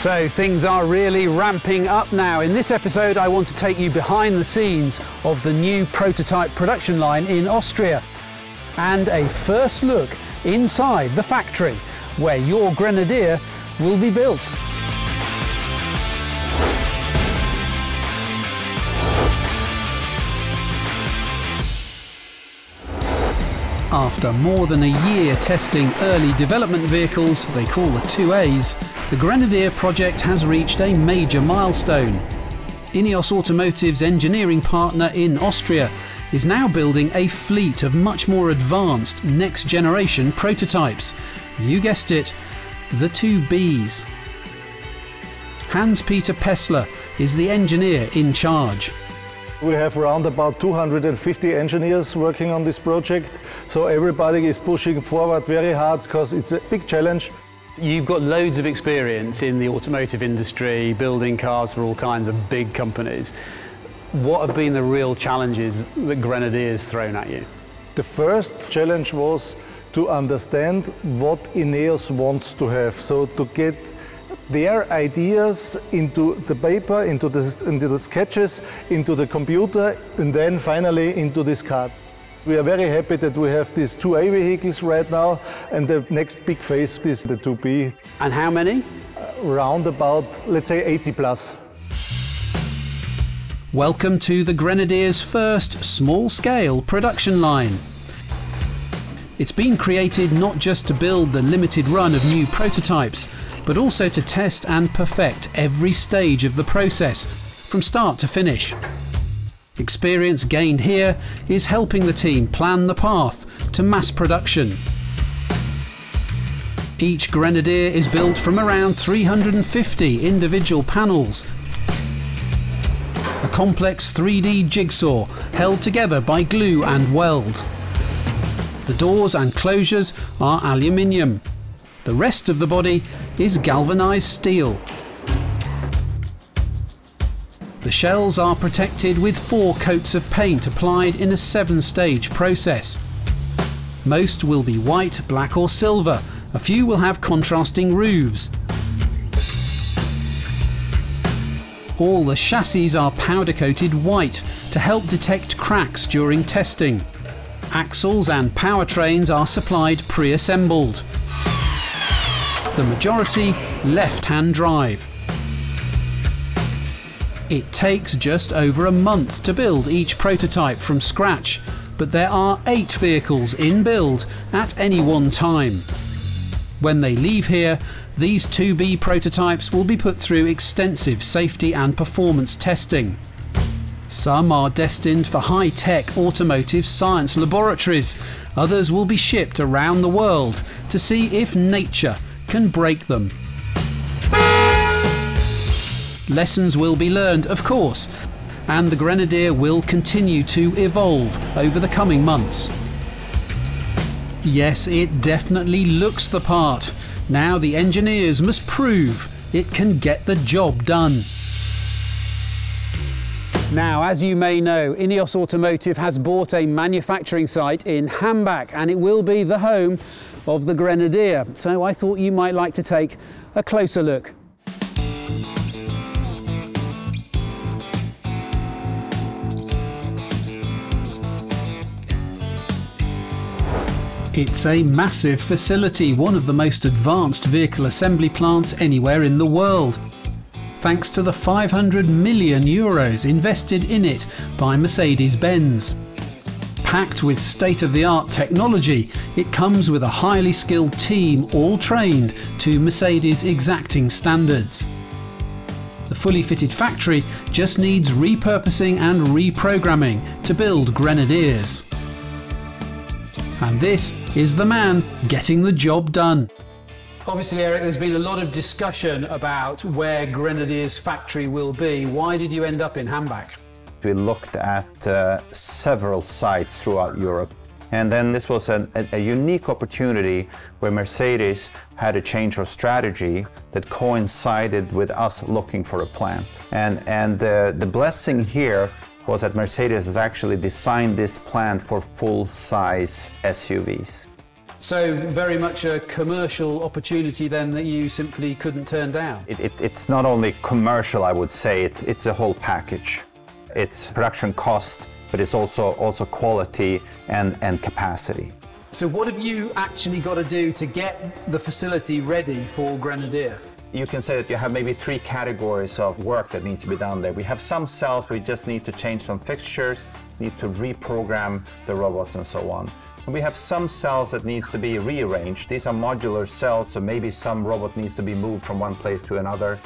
So things are really ramping up now. In this episode, I want to take you behind the scenes of the new prototype production line in Austria and a first look inside the factory where your Grenadier will be built. After more than a year testing early development vehicles, they call the 2As, the Grenadier project has reached a major milestone. Ineos Automotive's engineering partner in Austria is now building a fleet of much more advanced next generation prototypes. You guessed it, the 2Bs. Hans Peter Pessler is the engineer in charge. We have around about 250 engineers working on this project, so everybody is pushing forward very hard because it's a big challenge. You've got loads of experience in the automotive industry, building cars for all kinds of big companies. What have been the real challenges that Grenadier's thrown at you? The first challenge was to understand what Ineos wants to have, so to get their ideas into the paper, into the, into the sketches, into the computer, and then finally into this car. We are very happy that we have these 2A vehicles right now, and the next big phase is the 2B. And how many? Uh, around about, let's say, 80 plus. Welcome to the Grenadier's first small-scale production line. It's been created not just to build the limited run of new prototypes, but also to test and perfect every stage of the process, from start to finish. Experience gained here is helping the team plan the path to mass production. Each Grenadier is built from around 350 individual panels. A complex 3D jigsaw held together by glue and weld. The doors and closures are aluminium. The rest of the body is galvanised steel. The shells are protected with four coats of paint applied in a seven-stage process. Most will be white, black or silver. A few will have contrasting roofs. All the chassis are powder coated white to help detect cracks during testing. Axles and powertrains are supplied pre-assembled. The majority left-hand drive. It takes just over a month to build each prototype from scratch, but there are eight vehicles in build at any one time. When they leave here, these 2B prototypes will be put through extensive safety and performance testing. Some are destined for high-tech automotive science laboratories. Others will be shipped around the world to see if nature can break them. Lessons will be learned, of course, and the Grenadier will continue to evolve over the coming months. Yes, it definitely looks the part. Now the engineers must prove it can get the job done. Now, as you may know, Ineos Automotive has bought a manufacturing site in Hambach and it will be the home of the Grenadier. So I thought you might like to take a closer look. It's a massive facility, one of the most advanced vehicle assembly plants anywhere in the world thanks to the 500 million euros invested in it by Mercedes-Benz. Packed with state-of-the-art technology, it comes with a highly skilled team all trained to Mercedes' exacting standards. The fully fitted factory just needs repurposing and reprogramming to build Grenadiers. And this is the man getting the job done. Obviously, Eric, there's been a lot of discussion about where Grenadier's factory will be. Why did you end up in Hambach? We looked at uh, several sites throughout Europe. And then this was a, a, unique opportunity where Mercedes had a change of strategy that coincided with us looking for a plant. And, and uh, the blessing here was that Mercedes has actually designed this plant for full-size SUVs. So very much a commercial opportunity then that you simply couldn't turn down. It, it, it's not only commercial, I would say, it's, it's a whole package. It's production cost, but it's also, also quality and, and capacity. So what have you actually got to do to get the facility ready for Grenadier? You can say that you have maybe three categories of work that needs to be done there. We have some cells we just need to change some fixtures, need to reprogram the robots and so on. And we have some cells that needs to be rearranged. These are modular cells, so maybe some robot needs to be moved from one place to another.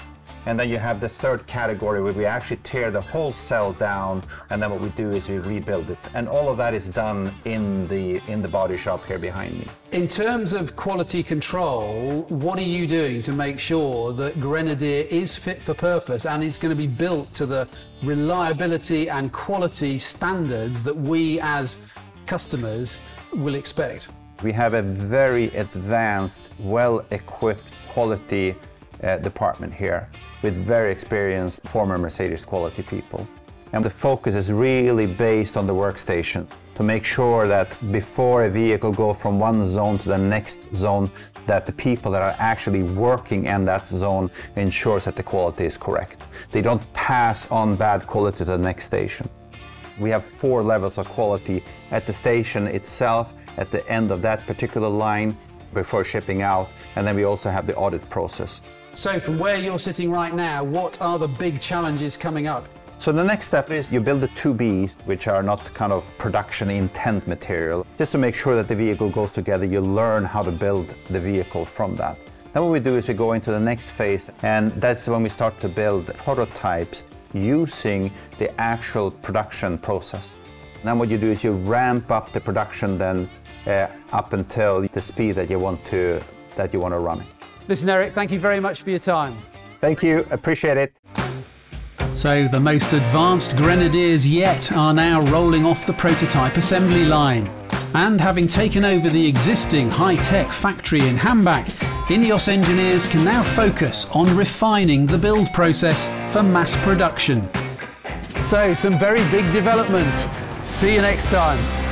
And then you have the third category where we actually tear the whole cell down and then what we do is we rebuild it. And all of that is done in the, in the body shop here behind me. In terms of quality control, what are you doing to make sure that Grenadier is fit for purpose and is going to be built to the reliability and quality standards that we as customers will expect? We have a very advanced, well-equipped quality uh, department here with very experienced former Mercedes quality people. And the focus is really based on the workstation to make sure that before a vehicle goes from one zone to the next zone, that the people that are actually working in that zone ensures that the quality is correct. They don't pass on bad quality to the next station. We have four levels of quality at the station itself, at the end of that particular line, before shipping out, and then we also have the audit process. So from where you're sitting right now, what are the big challenges coming up? So the next step is you build the 2Bs, which are not kind of production intent material. Just to make sure that the vehicle goes together, you learn how to build the vehicle from that. Then what we do is we go into the next phase, and that's when we start to build prototypes using the actual production process. Then what you do is you ramp up the production then uh, up until the speed that you want to that you want to run it. Listen, Eric, thank you very much for your time. Thank you, appreciate it. So, the most advanced Grenadiers yet are now rolling off the prototype assembly line. And having taken over the existing high tech factory in Hambach, INEOS engineers can now focus on refining the build process for mass production. So, some very big developments. See you next time.